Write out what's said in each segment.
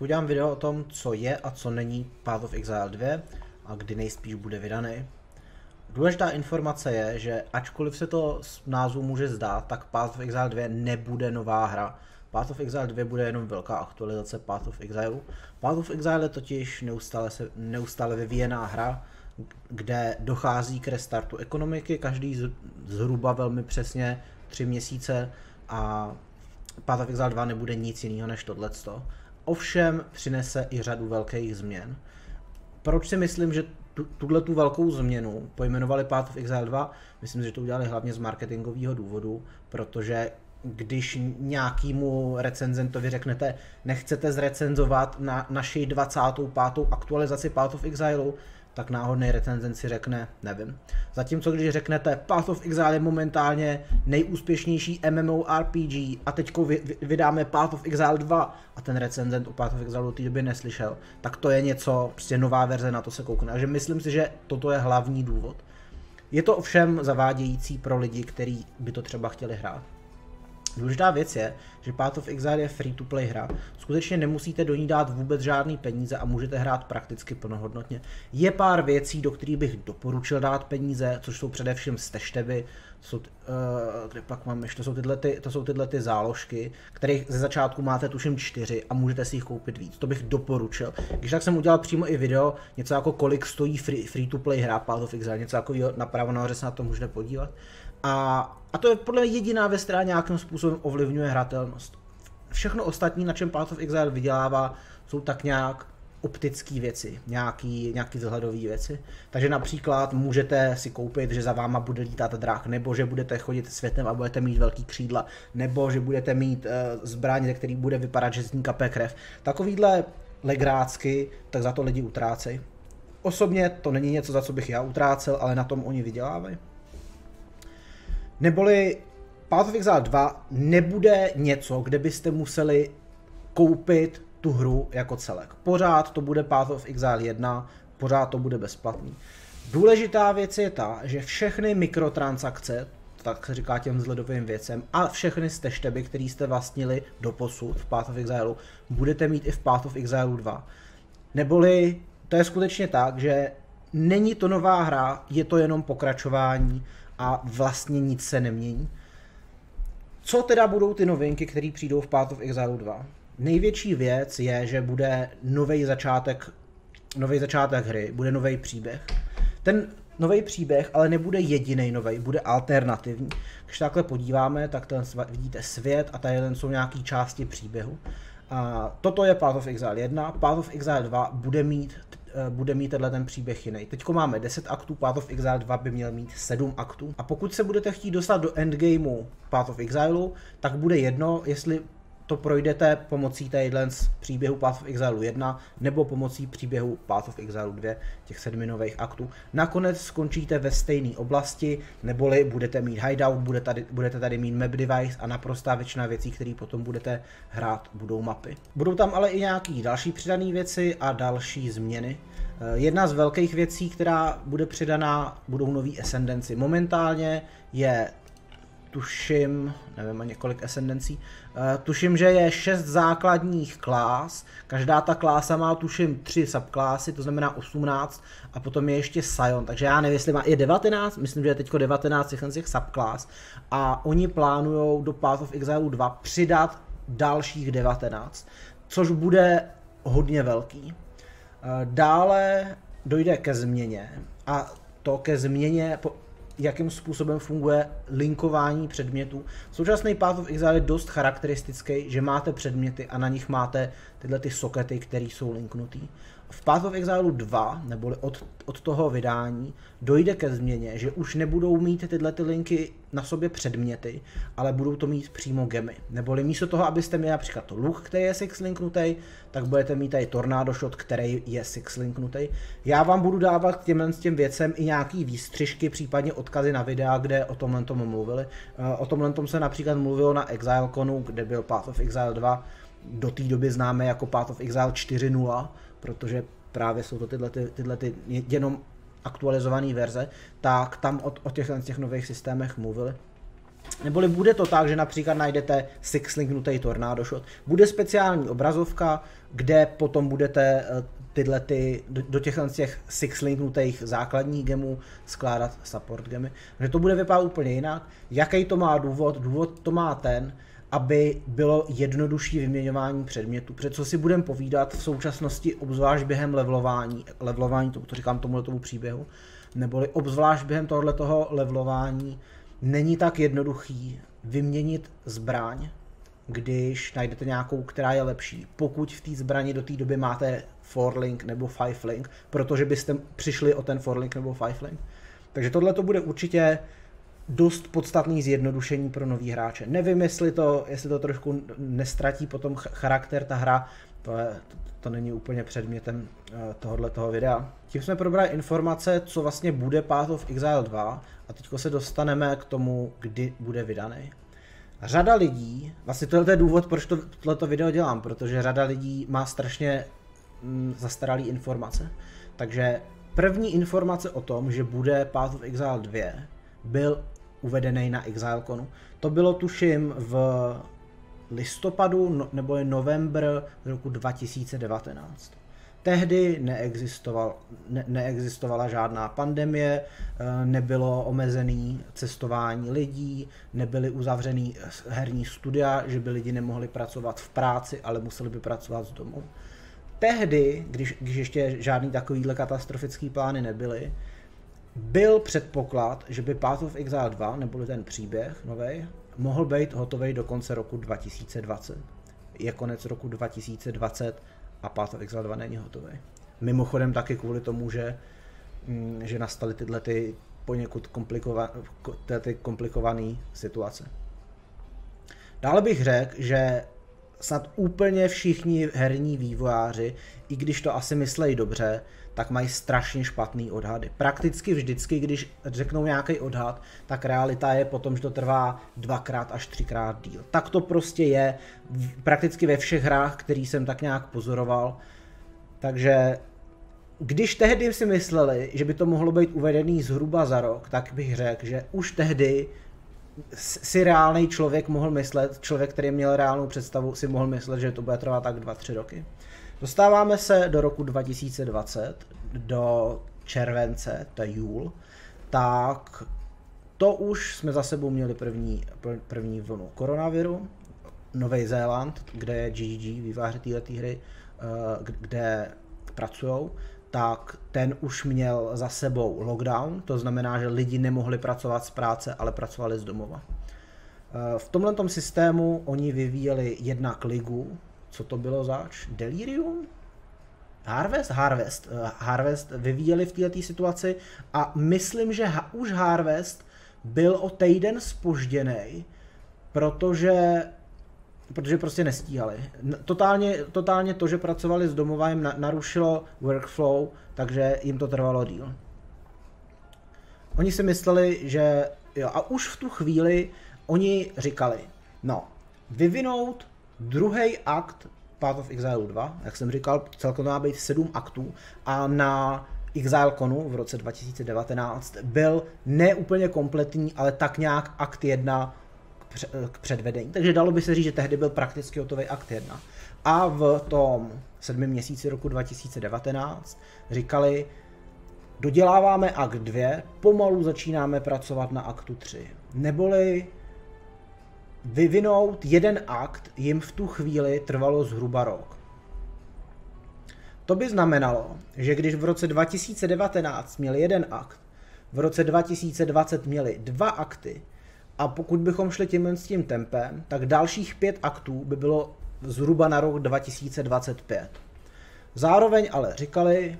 Udělám video o tom, co je a co není Path of Exile 2 a kdy nejspíš bude vydaný. Důležitá informace je, že ačkoliv se to z názvu může zdát, tak Path of Exile 2 nebude nová hra. Path of Exile 2 bude jenom velká aktualizace Path of Exile. Path of Exile je totiž neustále, se, neustále vyvíjená hra, kde dochází k restartu ekonomiky, každý zhruba velmi přesně tři měsíce a Path of Exile 2 nebude nic jiného než tohleto. Ovšem přinese i řadu velkých změn. Proč si myslím, že tuhle tu velkou změnu pojmenovali Path of Exile 2? Myslím, že to udělali hlavně z marketingového důvodu, protože když nějakýmu recenzentovi řeknete, nechcete zrecenzovat na naší 25. aktualizaci Path of Exile, tak náhodný recenzent si řekne, nevím. Zatímco když řeknete, Path of Exile je momentálně nejúspěšnější MMORPG a teďko vydáme Path of Exile 2 a ten recenzent o Path of Exile do té doby neslyšel, tak to je něco, prostě nová verze, na to se koukne. Takže myslím si, že toto je hlavní důvod. Je to ovšem zavádějící pro lidi, kteří by to třeba chtěli hrát. Důležitá věc je, že Path of Exile je free to play hra. Skutečně nemusíte do ní dát vůbec žádný peníze a můžete hrát prakticky plnohodnotně. Je pár věcí, do kterých bych doporučil dát peníze, což jsou především stešteby, jsou, uh, kde pak mám ještě, to jsou tyhle, ty, to jsou tyhle ty záložky, kterých ze začátku máte tuším čtyři a můžete si jich koupit víc. To bych doporučil. Když tak jsem udělal přímo i video, něco jako kolik stojí free, free to play hra Path of Exile, něco jako napravo nahoře se na to můžete podívat. A, a to je podle mě jediná věc, která nějakým způsobem ovlivňuje hratelnost. Všechno ostatní, na čem Path of Exile vydělává, jsou tak nějak optické věci, nějaký, nějaký vzhledové věci. Takže například můžete si koupit, že za váma bude lítat drak, nebo že budete chodit světem a budete mít velký křídla, nebo že budete mít uh, zbraň, ze který bude vypadat, že z ní kape krev. Takovýhle legrácky, tak za to lidi utrácejí. Osobně to není něco, za co bych já utrácel, ale na tom oni vydělávají. Neboli Path of Exile 2 nebude něco, kde byste museli koupit tu hru jako celek. Pořád to bude Path of Exile 1, pořád to bude bezplatný. Důležitá věc je ta, že všechny mikrotransakce, tak se říká těm vzhledovým věcem, a všechny stešteby, které jste vlastnili do posud v Path of Exile, budete mít i v Path of Exile 2. Neboli to je skutečně tak, že není to nová hra, je to jenom pokračování a vlastně nic se nemění. Co teda budou ty novinky, které přijdou v Path of Exile 2? Největší věc je, že bude nový začátek, nový začátek hry, bude nový příběh. Ten nový příběh ale nebude jediný nový, bude alternativní. Když takhle podíváme, tak ten vidíte svět a tady jsou nějaké části příběhu. A toto je Path of Exile 1, Path of Exile 2 bude mít bude mít tenhle ten příběh jiný. Teď máme 10 aktů, Path of Exile 2 by měl mít 7 aktů. A pokud se budete chtít dostat do endgameu Path of Exile, tak bude jedno, jestli to projdete pomocí téhle z příběhu Path of Exile 1 nebo pomocí příběhu Path of Exile 2, těch sedmi nových aktů. Nakonec skončíte ve stejné oblasti, neboli budete mít hideout, budete tady, budete tady mít map device a naprostá většina věcí, které potom budete hrát, budou mapy. Budou tam ale i nějaké další přidané věci a další změny. Eh, jedna z velkých věcí, která bude přidaná, budou nový ascendenci. Momentálně je tuším, nevím, několik ascendencí, uh, tuším, že je šest základních klás, každá ta klása má tuším tři subklásy, to znamená 18 a potom je ještě Sion, takže já nevím, jestli má, je 19, myslím, že je teďko 19 těch, těch subklás. A oni plánují do Path of Exile 2 přidat dalších 19, což bude hodně velký. Uh, dále dojde ke změně. A to ke změně jakým způsobem funguje linkování předmětů. Současný Path of Exile je dost charakteristický, že máte předměty a na nich máte tyhle ty sokety, které jsou linknutý. V Path of Exile 2, neboli od, od toho vydání, dojde ke změně, že už nebudou mít tyhle ty linky na sobě předměty, ale budou to mít přímo gemy. Neboli místo toho, abyste měli například to luk, který je six linknutý, tak budete mít tady tornado shot, který je six linknutý. Já vám budu dávat k těmhle s těm věcem i nějaký výstřižky, případně odkazy na videa, kde o tomhle tomu mluvili. Eh, o tomhle tom se například mluvilo na ExileConu, kde byl Path of Exile 2, do té doby známe jako Path of Exile 4.0, protože právě jsou to tyhle, ty, tyhle ty jenom aktualizované verze, tak tam o, o těchto těch nových systémech mluvili. Neboli bude to tak, že například najdete Six Linknutý Tornado Shot. Bude speciální obrazovka, kde potom budete eh, tyhle ty, do, těch, těch Six Linknutých základních gemů skládat support gemy. Že to bude vypadat úplně jinak. Jaký to má důvod? Důvod to má ten, aby bylo jednodušší vyměňování předmětů. Před co si budeme povídat v současnosti, obzvlášť během levelování, levelování to, to říkám tomu tomu příběhu, neboli obzvlášť během tohoto levelování není tak jednoduchý vyměnit zbraň, když najdete nějakou, která je lepší. Pokud v té zbrani do té doby máte 4-link nebo 5-link, protože byste přišli o ten 4-link nebo 5-link. Takže tohle to bude určitě dost podstatný zjednodušení pro nový hráče. Nevím, jestli to, jestli to trošku nestratí potom charakter ta hra, to, je, to, to není úplně předmětem eh, tohohle toho videa. Tím jsme probrali informace, co vlastně bude Path of Exile 2 a teď se dostaneme k tomu, kdy bude vydaný. Řada lidí, vlastně to je důvod, proč to, tohleto video dělám, protože řada lidí má strašně mm, zastaralý informace. Takže první informace o tom, že bude Path of Exile 2, byl uvedený na ExileConu. To bylo tuším v listopadu no, nebo je novembr roku 2019. Tehdy neexistoval, ne, neexistovala žádná pandemie, eh, nebylo omezený cestování lidí, nebyly uzavřený herní studia, že by lidi nemohli pracovat v práci, ale museli by pracovat z domu. Tehdy, když, když ještě žádný takovýhle katastrofický plány nebyly, byl předpoklad, že by Path of Exile 2, neboli ten příběh nový, mohl být hotový do konce roku 2020. Je konec roku 2020 a Path of Exile 2 není hotový. Mimochodem taky kvůli tomu, že, mm, že nastaly tyhle ty poněkud komplikova, ty komplikované situace. Dále bych řekl, že snad úplně všichni herní vývojáři, i když to asi myslejí dobře, tak mají strašně špatný odhady. Prakticky vždycky, když řeknou nějaký odhad, tak realita je potom, že to trvá dvakrát až třikrát díl. Tak to prostě je prakticky ve všech hrách, který jsem tak nějak pozoroval. Takže když tehdy si mysleli, že by to mohlo být uvedený zhruba za rok, tak bych řekl, že už tehdy si reálný člověk mohl myslet, člověk, který měl reálnou představu, si mohl myslet, že to bude trvat tak 2-3 roky. Dostáváme se do roku 2020, do července, to je jůl, tak to už jsme za sebou měli první, první vlnu koronaviru, Nový Zéland, kde je GGG, výváři této hry, eh, kde pracují, tak ten už měl za sebou lockdown, to znamená, že lidi nemohli pracovat z práce, ale pracovali z domova. Eh, v tomhle systému oni vyvíjeli jednak ligu, co to bylo zač? Delirium? Harvest? Harvest. Uh, Harvest vyvíjeli v této situaci a myslím, že už Harvest byl o týden spožděný, protože protože prostě nestíhali. Totálně, totálně to, že pracovali s domova, jim narušilo workflow, takže jim to trvalo díl. Oni si mysleli, že jo, a už v tu chvíli oni říkali, no, vyvinout druhý akt Path of Exile 2, jak jsem říkal, celkem má být sedm aktů a na ExileConu v roce 2019 byl neúplně kompletní, ale tak nějak akt 1 k předvedení. Takže dalo by se říct, že tehdy byl prakticky hotový akt 1. A v tom sedmi měsíci roku 2019 říkali, doděláváme akt 2, pomalu začínáme pracovat na aktu 3. Neboli vyvinout jeden akt jim v tu chvíli trvalo zhruba rok. To by znamenalo, že když v roce 2019 měli jeden akt, v roce 2020 měli dva akty a pokud bychom šli tímhle s tím tempem, tak dalších pět aktů by bylo zhruba na rok 2025. Zároveň ale říkali,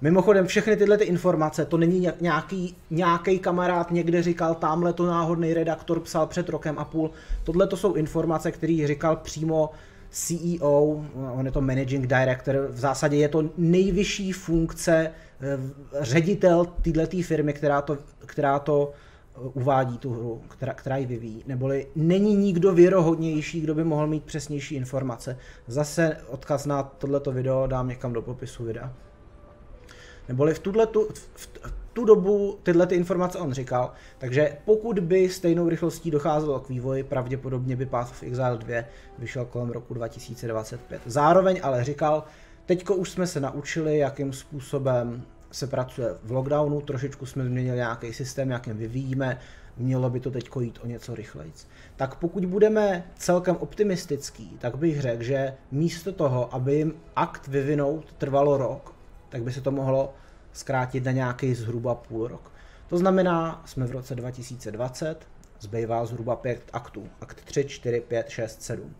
Mimochodem všechny tyhle ty informace, to není nějaký, nějaký kamarád někde říkal, tamhle to náhodný redaktor psal před rokem a půl. Tohle to jsou informace, které říkal přímo CEO, on je to managing director, v zásadě je to nejvyšší funkce, eh, ředitel této firmy, která to, která to uvádí tu hru, která, která ji vyvíjí. Neboli není nikdo věrohodnější, kdo by mohl mít přesnější informace. Zase odkaz na tohleto video dám někam do popisu videa. Neboli v, tu, v tu dobu tyhle ty informace on říkal, takže pokud by stejnou rychlostí docházelo k vývoji, pravděpodobně by Path of Exile 2 vyšel kolem roku 2025. Zároveň ale říkal, teďko už jsme se naučili, jakým způsobem se pracuje v lockdownu, trošičku jsme změnili nějaký systém, jakým vyvíjíme, mělo by to teď jít o něco rychleji. Tak pokud budeme celkem optimistický, tak bych řekl, že místo toho, aby jim akt vyvinout trvalo rok, tak by se to mohlo zkrátit na nějaký zhruba půl rok. To znamená, jsme v roce 2020, zbývá zhruba pět aktů. Akt 3, 4, 5, 6, 7.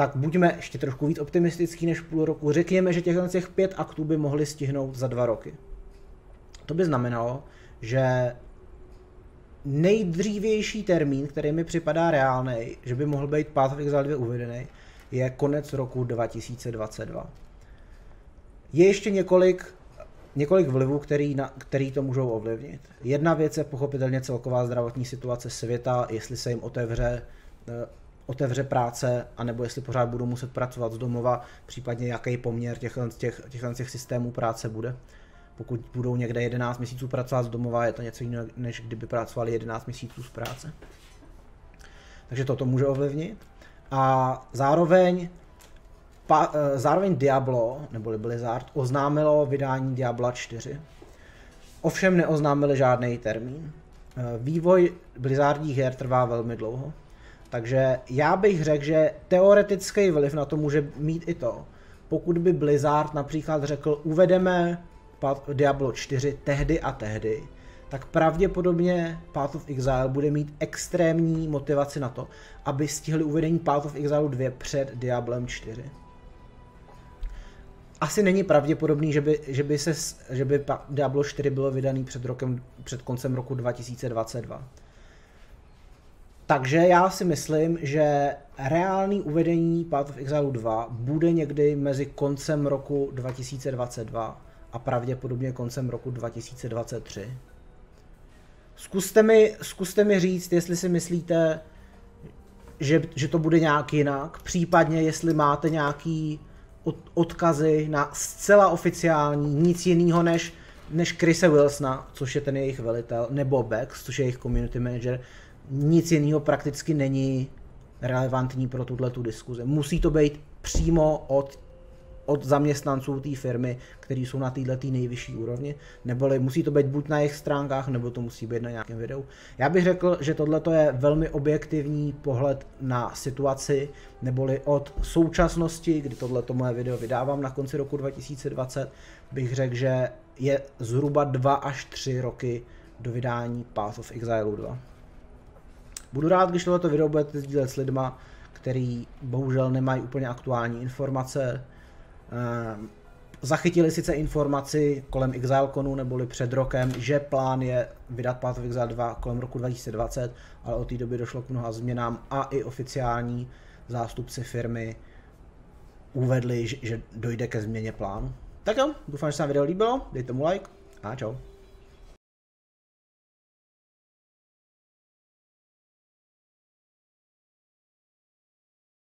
Tak buďme ještě trošku víc optimistický než půl roku. Řekněme, že těchto těch pět aktů by mohli stihnout za dva roky. To by znamenalo, že nejdřívější termín, který mi připadá reálný, že by mohl být Path of Exile 2 uvedený, je konec roku 2022. Je ještě několik, několik vlivů, který, na, který to můžou ovlivnit. Jedna věc je pochopitelně celková zdravotní situace světa, jestli se jim otevře eh, otevře práce, anebo jestli pořád budou muset pracovat z domova, případně jaký poměr těchto těch, těch, těch systémů práce bude pokud budou někde 11 měsíců pracovat z domova, je to něco jiného, než kdyby pracovali 11 měsíců z práce. Takže toto může ovlivnit. A zároveň, pa, eh, zároveň Diablo, nebo Blizzard, oznámilo vydání Diabla 4. Ovšem neoznámili žádný termín. Eh, vývoj Blizzardních her trvá velmi dlouho. Takže já bych řekl, že teoretický vliv na to může mít i to, pokud by Blizzard například řekl, uvedeme Diablo 4 tehdy a tehdy, tak pravděpodobně Path of Exile bude mít extrémní motivaci na to, aby stihli uvedení Path of Exile 2 před Diablem 4. Asi není pravděpodobný, že by, že by, se, že by Diablo 4 bylo vydaný před, rokem, před koncem roku 2022. Takže já si myslím, že reálný uvedení Path of Exile 2 bude někdy mezi koncem roku 2022 a pravděpodobně koncem roku 2023. Zkuste mi, zkuste mi říct, jestli si myslíte, že, že to bude nějak jinak, případně jestli máte nějaký od, odkazy na zcela oficiální, nic jiného než, než Chrise Wilsona, což je ten jejich velitel, nebo Bex, což je jejich community manager, nic jiného prakticky není relevantní pro tuhle tu diskuzi. Musí to být přímo od od zaměstnanců té firmy, kteří jsou na této nejvyšší úrovni, neboli musí to být buď na jejich stránkách, nebo to musí být na nějakém videu. Já bych řekl, že tohle je velmi objektivní pohled na situaci, neboli od současnosti, kdy tohleto moje video vydávám na konci roku 2020, bych řekl, že je zhruba 2 až 3 roky do vydání Path of Exile 2. Budu rád, když tohleto video budete sdílet s lidma, který bohužel nemají úplně aktuální informace, Ehm, zachytili sice informaci kolem ExileConu neboli před rokem, že plán je vydat Path of Exile 2 kolem roku 2020, ale od té doby došlo k mnoha změnám a i oficiální zástupci firmy uvedli, že dojde ke změně plánu. Tak jo, doufám, že se vám video líbilo, dejte mu like a čau.